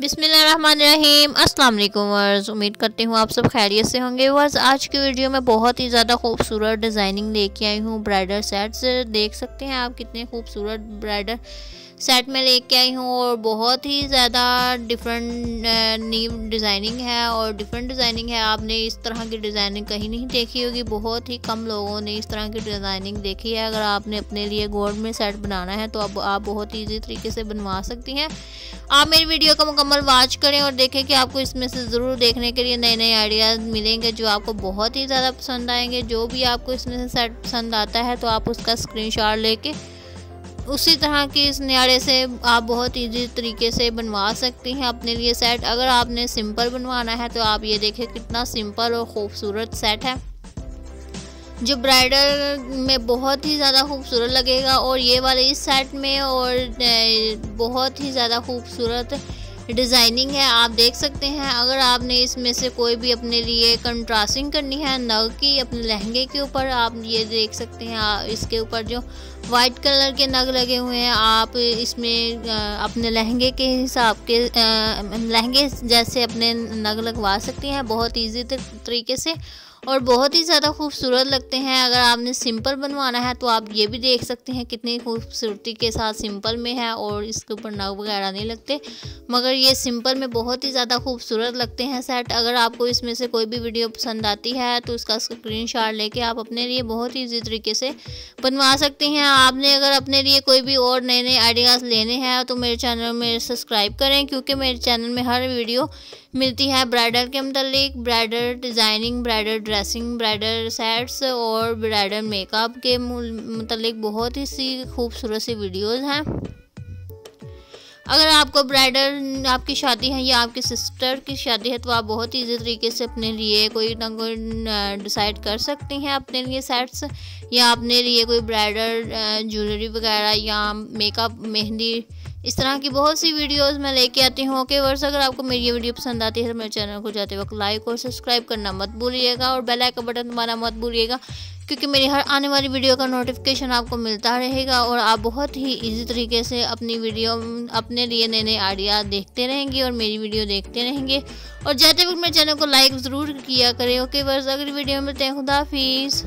बिसमीम अस्सलाम वर्स उम्मीद करती हूँ आप सब खैरियत से होंगे। वर्स आज की वीडियो में बहुत ही ज़्यादा खूबसूरत डिज़ाइनिंग लेके आई हूँ। ब्राइडल सेट्स, देख सकते हैं आप कितने खूबसूरत ब्राइडल सेट में लेके आई हूँ और बहुत ही ज़्यादा डिफरेंट न्यू डिज़ाइनिंग है और डिफरेंट डिज़ाइनिंग है। आपने इस तरह की डिज़ाइनिंग कहीं नहीं देखी होगी। बहुत ही कम लोगों ने इस तरह की डिज़ाइनिंग देखी है। अगर आपने अपने लिए गोल्ड में सेट बनाना है तो अब आप बहुत ईजी तरीके से बनवा सकती हैं। आप मेरी वीडियो का मुकम्मल वॉच करें और देखें कि आपको इसमें से ज़रूर देखने के लिए नए नए आइडियाज़ मिलेंगे जो आपको बहुत ही ज़्यादा पसंद आएँगे। जो भी आपको इसमें से सेट पसंद आता है तो आप उसका स्क्रीन लेके उसी तरह के इस न्यारे से आप बहुत ईजी तरीके से बनवा सकती हैं अपने लिए सेट अगर आपने सिंपल बनवाना है तो आप ये देखें कितना सिंपल और ख़ूबसूरत सेट है। जो ब्राइडल में बहुत ही ज़्यादा खूबसूरत लगेगा, और ये वाले इस सेट में और बहुत ही ज़्यादा खूबसूरत डिज़ाइनिंग है, आप देख सकते हैं। अगर आपने इसमें से कोई भी अपने लिए कंट्रास्टिंग करनी है नग की, अपने लहंगे के ऊपर, आप ये देख सकते हैं इसके ऊपर जो वाइट कलर के नग लगे हुए हैं, आप इसमें अपने लहंगे के हिसाब के लहंगे जैसे अपने नग लगवा सकती हैं, बहुत ईजी तरीके से। और बहुत ही ज़्यादा खूबसूरत लगते हैं। अगर आपने सिंपल बनवाना है तो आप ये भी देख सकते हैं कितनी खूबसूरती के साथ सिंपल में है और इसके ऊपर नग वगैरह नहीं लगते। मगर ये सिंपल में बहुत ही ज़्यादा खूबसूरत लगते हैं सेट। अगर आपको इसमें से कोई भी वीडियो पसंद आती है तो उसका स्क्रीन लेके आप अपने लिए बहुत ईजी तरीके से बनवा सकते हैं। आपने अगर अपने लिए कोई भी और नए नए आइडियाज़ लेने हैं तो मेरे चैनल में सब्सक्राइब करें, क्योंकि मेरे चैनल में हर वीडियो मिलती है ब्राइडल के मतलब bridal designing, bridal dressing, bridal sets और ब्राइडल मेकअप के मतलब बहुत ही सी खूबसूरत सी वीडियोस हैं। अगर आपको ब्राइडल, आपकी शादी है या आपकी सिस्टर की शादी है तो आप बहुत ईजी तरीके से अपने लिए कोई ना कोई डिसाइड कर सकती हैं अपने लिए सेट्स, या अपने लिए कोई ब्राइडल ज्वेलरी वगैरह या मेकअप, मेहंदी इस तरह की बहुत सी वीडियोस मैं लेके आती हूँ। ओके वर्ष अगर आपको मेरी ये वीडियो पसंद आती है तो मेरे चैनल को जाते वक्त लाइक और सब्सक्राइब करना मत भूलिएगा और बेल आइकन बटन दबाना मत भूलिएगा, क्योंकि मेरी हर आने वाली वीडियो का नोटिफिकेशन आपको मिलता रहेगा और आप बहुत ही इजी तरीके से अपनी वीडियो, अपने लिए नए नए आइडिया देखते रहेंगे और मेरी वीडियो देखते रहेंगे। और जाते वक्त मेरे चैनल को लाइक ज़रूर किया करें। ओके वर्ष अगली वीडियो में मिलते हैं। खुदा हाफिज़।